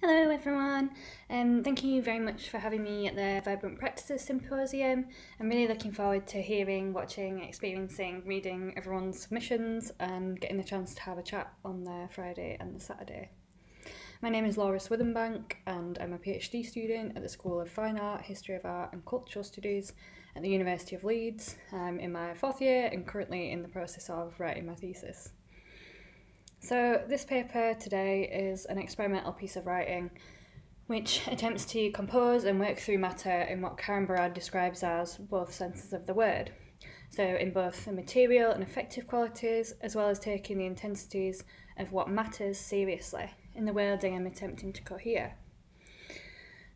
Hello everyone, um, thank you very much for having me at the Vibrant Practices Symposium. I'm really looking forward to hearing, watching, experiencing, reading everyone's submissions and getting the chance to have a chat on the Friday and the Saturday. My name is Laura Swithenbank and I'm a PhD student at the School of Fine Art, History of Art and Cultural Studies at the University of Leeds. I'm in my fourth year and currently in the process of writing my thesis. So this paper today is an experimental piece of writing which attempts to compose and work through matter in what Karen Barad describes as both senses of the word. So in both the material and affective qualities, as well as taking the intensities of what matters seriously in the worlding I'm attempting to cohere.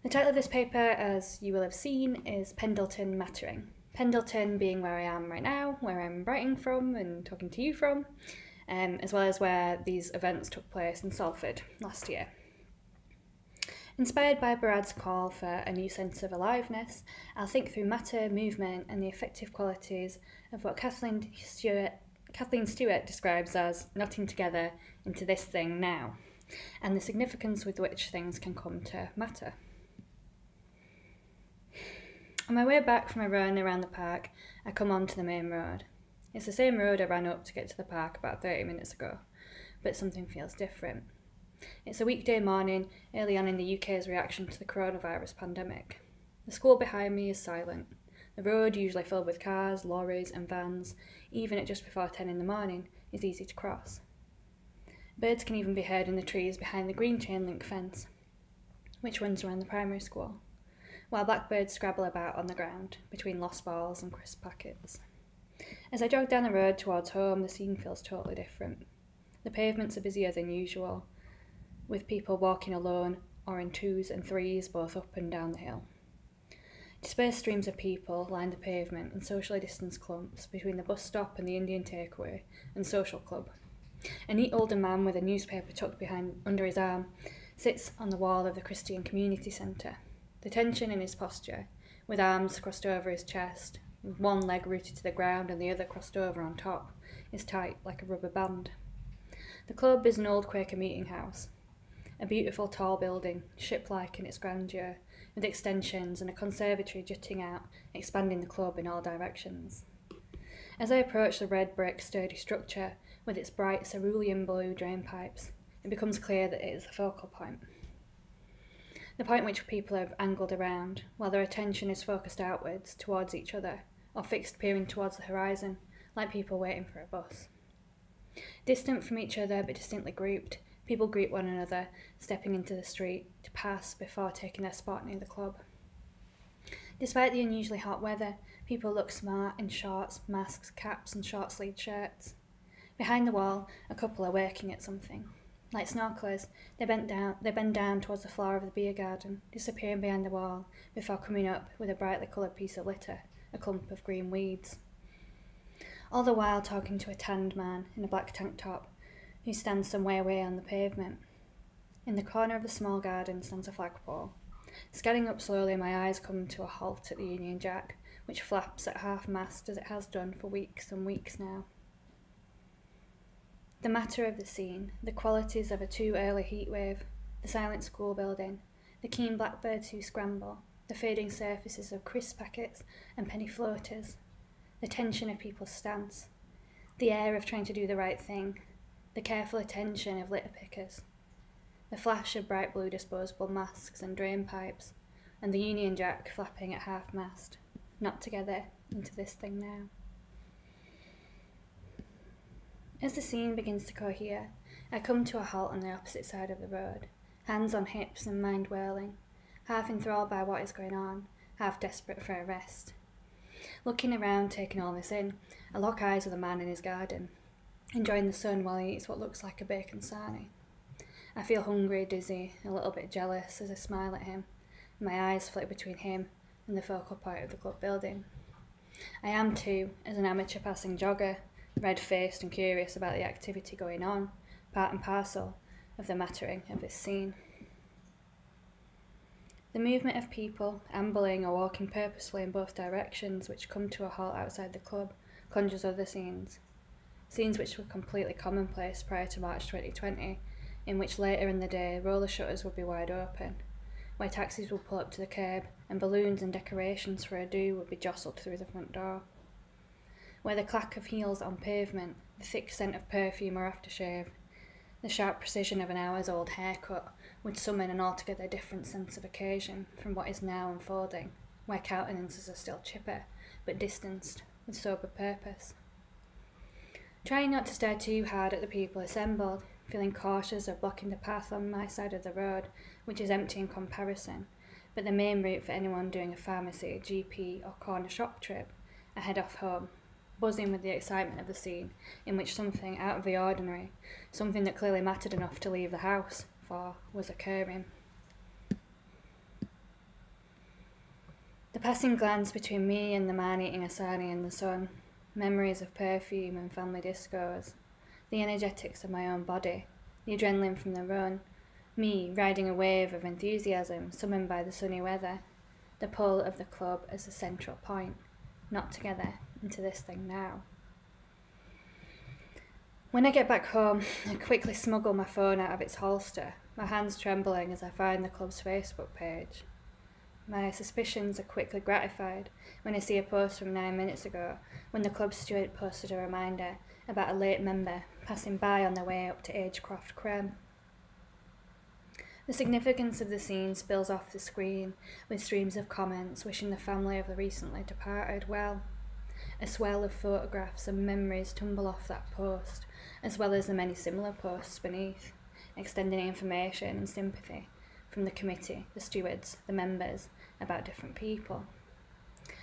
The title of this paper, as you will have seen, is Pendleton Mattering. Pendleton being where I am right now, where I'm writing from and talking to you from, um, as well as where these events took place in Salford last year. Inspired by Barad's call for a new sense of aliveness, I'll think through matter, movement, and the affective qualities of what Kathleen Stewart, Kathleen Stewart describes as knotting together into this thing now, and the significance with which things can come to matter. On my way back from a run around the park, I come onto the main road. It's the same road I ran up to get to the park about 30 minutes ago, but something feels different. It's a weekday morning, early on in the UK's reaction to the coronavirus pandemic. The school behind me is silent. The road, usually filled with cars, lorries, and vans, even at just before 10 in the morning, is easy to cross. Birds can even be heard in the trees behind the green chain link fence, which runs around the primary school, while blackbirds scrabble about on the ground between lost balls and crisp packets. As I jog down the road towards home, the scene feels totally different. The pavements are busier than usual, with people walking alone or in twos and threes both up and down the hill. Dispersed streams of people line the pavement in socially distanced clumps between the bus stop and the Indian takeaway and social club. A neat older man with a newspaper tucked behind under his arm sits on the wall of the Christian Community Centre, the tension in his posture, with arms crossed over his chest, one leg rooted to the ground and the other crossed over on top, is tight like a rubber band. The club is an old Quaker meeting house, a beautiful tall building, ship-like in its grandeur, with extensions and a conservatory jutting out, expanding the club in all directions. As I approach the red brick sturdy structure with its bright cerulean blue drain pipes, it becomes clear that it is the focal point. The point which people have angled around, while their attention is focused outwards, towards each other, or fixed peering towards the horizon, like people waiting for a bus. Distant from each other but distinctly grouped, people greet one another, stepping into the street to pass before taking their spot near the club. Despite the unusually hot weather, people look smart in shorts, masks, caps, and short sleeved shirts. Behind the wall, a couple are working at something. Like snorkelers, they bend down they bend down towards the floor of the beer garden, disappearing behind the wall before coming up with a brightly coloured piece of litter a clump of green weeds. All the while talking to a tanned man in a black tank top who stands some way away on the pavement. In the corner of the small garden stands a flagpole. Scanning up slowly, my eyes come to a halt at the Union Jack, which flaps at half mast as it has done for weeks and weeks now. The matter of the scene, the qualities of a too early heatwave, the silent school building, the keen blackbirds who scramble, the fading surfaces of crisp packets and penny floaters, the tension of people's stance, the air of trying to do the right thing, the careful attention of litter pickers, the flash of bright blue disposable masks and drain pipes, and the Union Jack flapping at half mast, knot together into this thing now. As the scene begins to cohere, I come to a halt on the opposite side of the road, hands on hips and mind whirling half enthralled by what is going on, half desperate for a rest. Looking around, taking all this in, I lock eyes with a man in his garden, enjoying the sun while he eats what looks like a bacon sarnie. I feel hungry, dizzy, a little bit jealous as I smile at him. My eyes flick between him and the focal point of the club building. I am too, as an amateur passing jogger, red faced and curious about the activity going on, part and parcel of the mattering of this scene. The movement of people, ambling or walking purposefully in both directions, which come to a halt outside the club, conjures other scenes. Scenes which were completely commonplace prior to March 2020 in which later in the day roller shutters would be wide open, where taxis would pull up to the curb and balloons and decorations for a do would be jostled through the front door, where the clack of heels on pavement, the thick scent of perfume or aftershave, the sharp precision of an hour's old haircut would summon an altogether different sense of occasion from what is now unfolding, where countenances are still chipper, but distanced, with sober purpose. Trying not to stare too hard at the people assembled, feeling cautious of blocking the path on my side of the road, which is empty in comparison, but the main route for anyone doing a pharmacy, GP, or corner shop trip, I head off home, buzzing with the excitement of the scene, in which something out of the ordinary, something that clearly mattered enough to leave the house for, was occurring. The passing glance between me and the man eating a sarnie in the sun memories of perfume and family discos, the energetics of my own body, the adrenaline from the run, me riding a wave of enthusiasm summoned by the sunny weather, the pull of the club as the central point, knot together into this thing now. When I get back home, I quickly smuggle my phone out of its holster, my hands trembling as I find the club's Facebook page. My suspicions are quickly gratified when I see a post from nine minutes ago when the club steward posted a reminder about a late member passing by on their way up to Agecroft Crem. The significance of the scene spills off the screen with streams of comments wishing the family of the recently departed well. A swell of photographs and memories tumble off that post, as well as the many similar posts beneath, extending information and sympathy from the committee, the stewards, the members, about different people.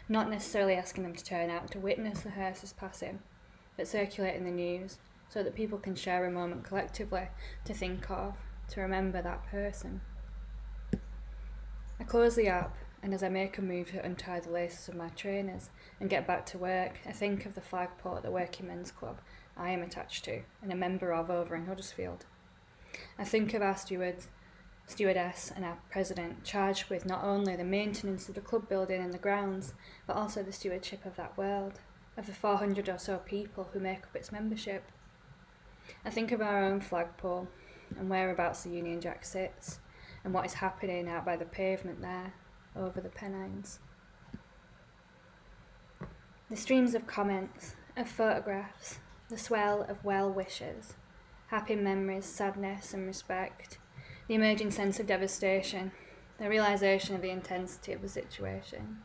Not necessarily asking them to turn out to witness the hearse's passing, but circulating the news so that people can share a moment collectively to think of, to remember that person. I close the app, and as I make a move to untie the laces of my trainers and get back to work, I think of the flagpole at the Working Men's Club I am attached to and a member of over in Huddersfield. I think of our stewards stewardess and our president charged with not only the maintenance of the club building and the grounds, but also the stewardship of that world, of the 400 or so people who make up its membership. I think of our own flagpole and whereabouts the Union Jack sits and what is happening out by the pavement there over the Pennines. The streams of comments, of photographs, the swell of well wishes, happy memories, sadness, and respect the emerging sense of devastation, the realization of the intensity of the situation,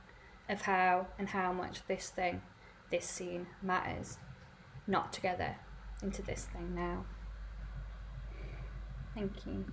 of how and how much this thing, this scene, matters, knot together into this thing now. Thank you.